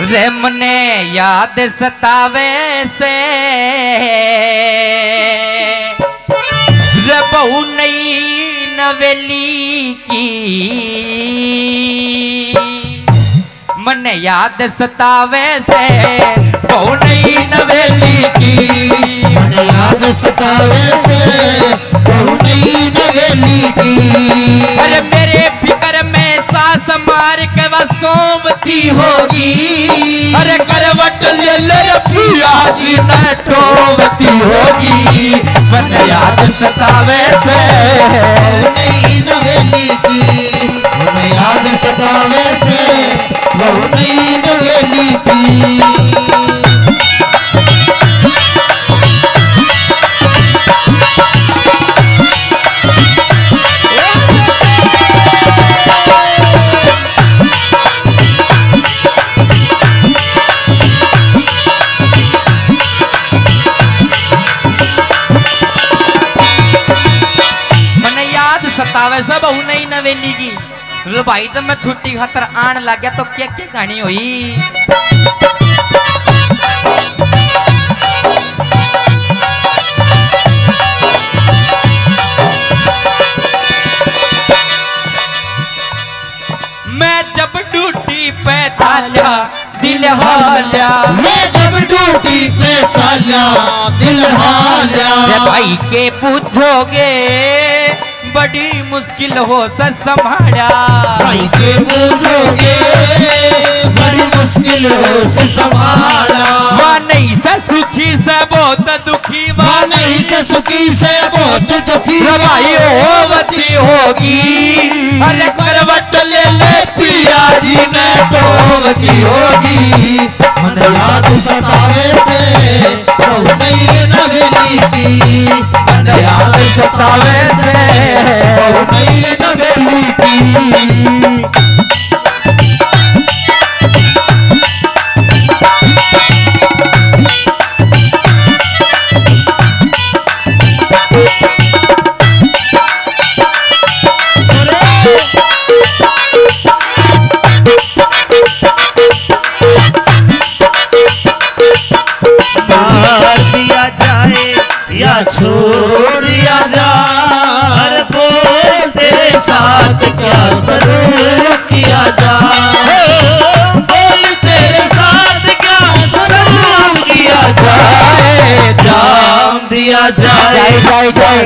रे मने याद सतावे से। रे बहु नई नवेली की। मन याद सतावे से। बहु नई नवेली की। मन याद सतावे से। बहु नई नवेली की। अरे मेरे फिकर में सास मार के वह सोमती होगी। जी न टोवती होगी। मन याद सतावे से। नई नवेली की। याद सतावे से। याद सतावे से बहु नई नवेली की लो भाई जब मैं छुट्टी खातर आन लग गया तो क्या क्या कहानी हुई. मैं जब ड्यूटी पे थाल्या दिल हाल्या. मैं जब ड्यूटी पे चला दिल हाल्या. भाई के पूछोगे? बड़ी मुश्किल हो सर संभाला भाई के पूछोगे बड़ी मुश्किल हो से संभाला वहाँ नहीं से सुखी से बहुत दुखी वह नहीं से सुखी से बहुत दुखी। भाई होवती होगी। अरे करवट ले ले पिया जी ने टोवती होगी। मन याद सतावे से बहु नई नवेली की। मन याद सतावे छोड़ दिया जाए बोल तेरे साथ क्या सलूक किया जाए बोल तेरे साथ क्या सलूक किया जाए जाम दिया जाए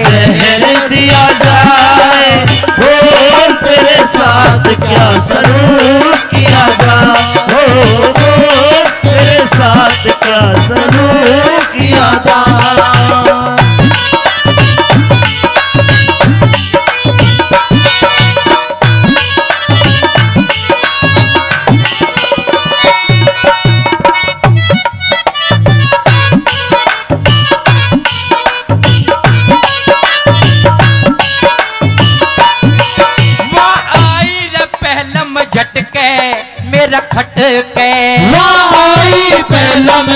जहर दिया जाए। बोल तेरे साथ क्या सलूक किया जाए ओ बोल तेरे साथ क्या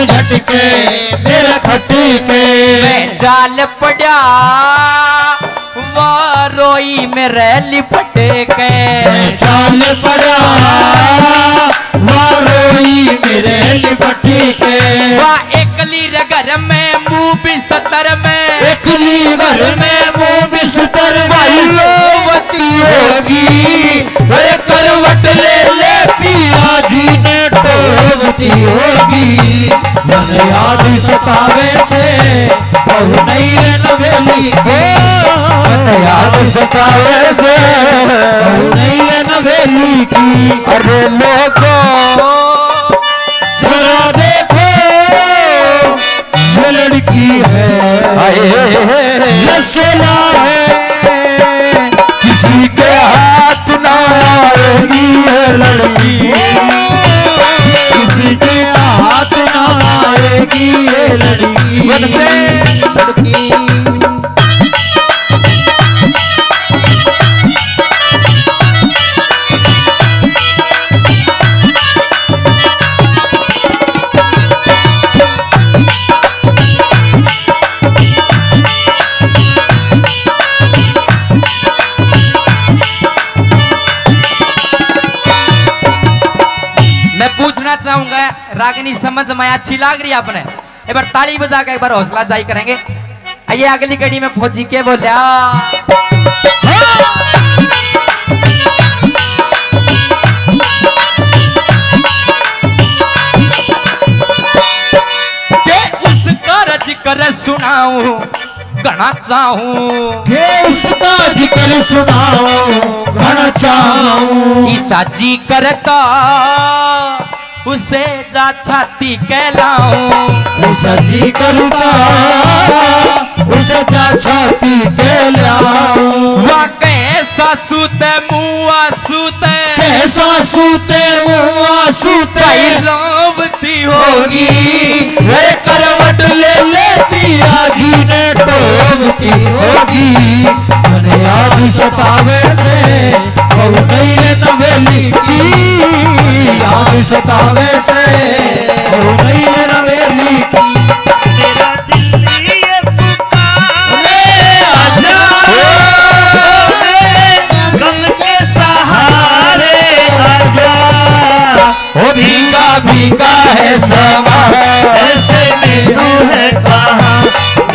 झटके मेरा खटके। जाल पड़ा रोई में रैली पटके मैं चाल पड़ा रोई मेरे लिपट के वहाँ एकली रे घर में मुँह भी सतर में। एकली घर में टोवती होगी। मन याद सतावे से बहु नई नवेली मन याद सतावे से बहु नई नवेली की। अरे लोगो जरा देखो ये लड़की है। ये सोना है। किसी के हाथ ना आएगी ये लड़की। लड़की लड़की। रागनी समझ में अच्छी लाग रही आपने एक बार ताली बजा के एक बार हौसला जाई करेंगे। आइए अगली कड़ी में फौजी के बोलिया। ज़िक्र सुनाऊं गणा चाहूँ। के उसका ज़िक्र सुनाओ घना चाहूँ। ईसा जी करता। उसे जा छाती कहलाऊं। उसे जी करता उसे जा छाती कहलाऊं। लाऊं सूत सासूत मुआ सूते कैसा सूते मुआ सूते लोभती होगी। करवट ले ले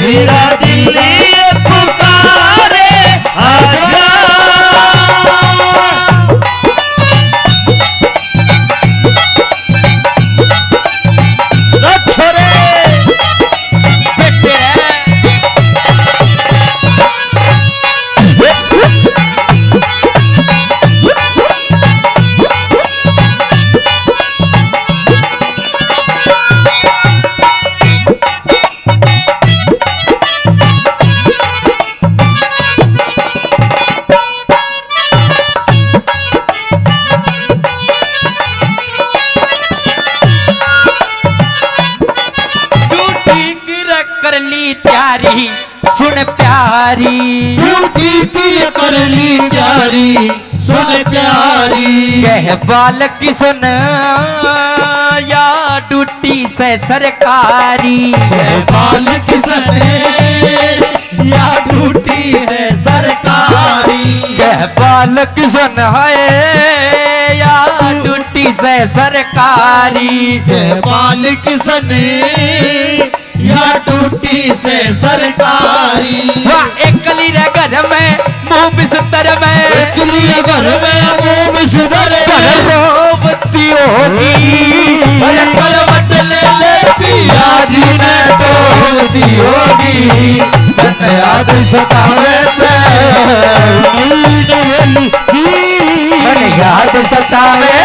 मेरा दिल सुन प्यारी। ब्यूटी की कर ली प्यारी सुन प्यारी। कह बाल की सुन या टूटी से सरकारी। बाल किसने या टूटी है सरकारी। कह बाल की सुन है या टूटी से सरकारी। बाल किसने या टूटी से सरकारी। वाह एकली घर में मुँह बिस्तर में। इकली घर में मुँह बिस्तर में। रोबती होगी। करवट ले ले पिया जी ने टोकती होगी। याद सतावे से। याद सतावे